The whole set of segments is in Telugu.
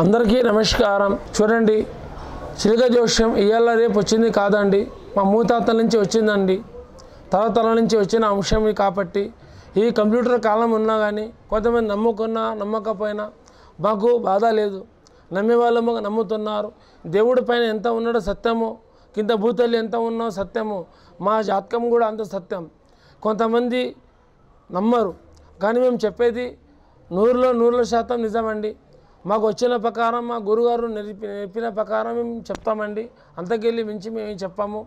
అందరికీ నమస్కారం. చూడండి చిలుక జోష్యం ఇవాళ రేపు వచ్చింది కాదండి. మా మూతాతల నుంచి వచ్చిందండి. తరతరాల నుంచి వచ్చిన అంశం కాబట్టి ఈ కంప్యూటర్ కాలం ఉన్నా కానీ కొంతమంది నమ్ముకున్నా నమ్మకపోయినా మాకు బాధ లేదు. నమ్మేవాళ్ళు మాకు నమ్ముతున్నారు. దేవుడి పైన ఎంత ఉన్నాడో సత్యమో కింద భూతల్లి ఎంత ఉన్నో సత్యమో మా జాతకం కూడా అంత సత్యం. కొంతమంది నమ్మరు. కానీ మేము చెప్పేది నూరులో నూరుల శాతం నిజమండి. మాకు వచ్చిన ప్రకారం మా గురుగారు నేర్పి నేర్పిన ప్రకారం మేము చెప్తామండి. అంతకెళ్ళి మించి మేము చెప్పాము.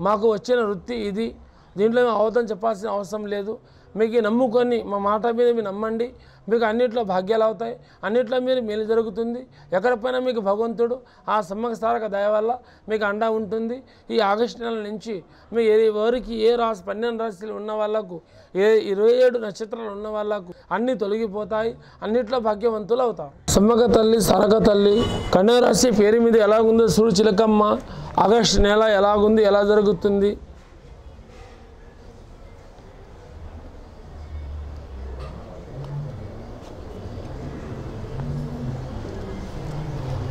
మాకు వచ్చిన వృత్తి ఇది. దీంట్లో మేము అవతం చెప్పాల్సిన అవసరం లేదు. మీకు నమ్ముకొని మా మాట మీద మీరు నమ్మండి. మీకు అన్నింటిలో భాగ్యాలు అవుతాయి. అన్నిట్లో మీరు మేలు జరుగుతుంది. ఎక్కడ పోయినా మీకు భగవంతుడు ఆ సమ్మకసారక దయ వల్ల మీకు అండా ఉంటుంది. ఈ ఆగస్టు నెల నుంచి మీ ఏ ఎవరికి ఏ రాశి పన్నెండు రాశులు ఉన్న వాళ్ళకు ఏ ఇరవై ఏడు నక్షత్రాలు ఉన్న వాళ్ళకు అన్నీ తొలగిపోతాయి. అన్నిట్లో భాగ్యవంతులు అవుతారు. సమ్మక తల్లి సరక తల్లి కన్యారాశి పేరు మీద ఎలాగుందో సూర్య చిలకమ్మ. ఆగస్టు నెల ఎలాగుంది ఎలా జరుగుతుంది?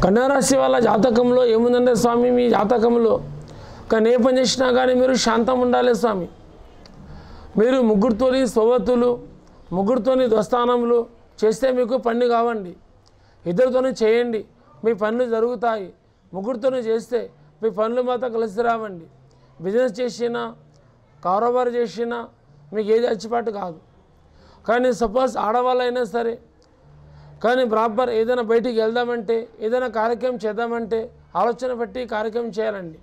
కన్యారాశి వాళ్ళ జాతకంలో ఏముందంటే స్వామి మీ జాతకంలో కానీ ఏ పని చేసినా కానీ మీరు శాంతం ఉండాలి స్వామి. మీరు ముగ్గురితోని సొవతులు ముగ్గురితోని దోస్తానములు చేస్తే మీకు పని కావండి. ఇద్దరితోనే చేయండి. మీ పనులు జరుగుతాయి. ముగ్గురితోనే చేస్తే మీ పనులు మాత్రం కలిసి రావండి. బిజినెస్ చేసినా కారోబారు చేసినా మీకు ఏది అచ్చిపాటు కాదు. కానీ సపోజ్ ఆడవాళ్ళైనా సరే కానీ ప్రాపర్ ఏదైనా బయటికి వెళ్దామంటే ఏదైనా కార్యక్రమం చేద్దామంటే ఆలోచన పెట్టి కార్యక్రమం చేయాలండి.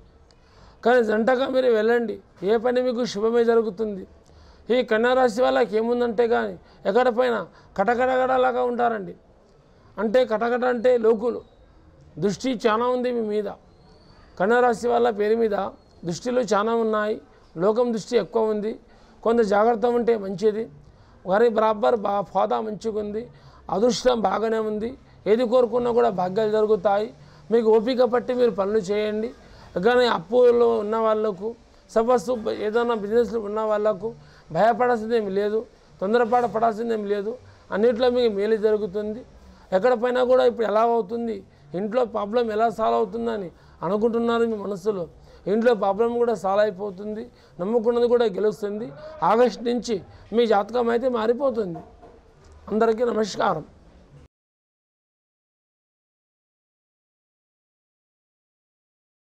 కానీ జంటగా మీరు వెళ్ళండి. ఏ పని మీకు శుభమే జరుగుతుంది. ఈ కన్యారాశి వాళ్ళకి ఏముందంటే కానీ ఎక్కడ పైన కటకటగడలాగా ఉంటారండి. అంటే కటకట అంటే లోకులు. దృష్టి చాలా ఉంది మీ మీద. కన్యారాశి వాళ్ళ పేరు మీద దృష్టిలు చాలా ఉన్నాయి. లోకం దృష్టి ఎక్కువ ఉంది. కొంత జాగ్రత్త ఉంటే మంచిది. వారి బరాబర్ బా ఫోదా మంచిగా ఉంది అదృష్టం బాగానే ఉంది. ఏది కోరుకున్నా కూడా భాగ్యాలు జరుగుతాయి. మీకు ఓపిక పట్టి మీరు పనులు చేయండి. కానీ అప్పులో ఉన్న వాళ్ళకు సపోజ్ ఏదైనా బిజినెస్లు ఉన్న వాళ్ళకు భయపడాల్సిందేమి లేదు. తొందరపాట పడాల్సిందేమి లేదు. అన్నిట్లో మీకు మేలు జరుగుతుంది. ఎక్కడ పైన కూడా ఇప్పుడు ఎలా అవుతుంది? ఇంట్లో ప్రాబ్లం ఎలా సాల్వ్ అవుతుందని అనుకుంటున్నారు మీ మనసులో. ఇంట్లో ప్రాబ్లం కూడా సాల్వ్ అయిపోతుంది. నమ్ముకున్నది కూడా గెలుస్తుంది. ఆగస్ట్ నుంచి మీ జాతకం అయితే మారిపోతుంది. అందరికీ నమస్కారం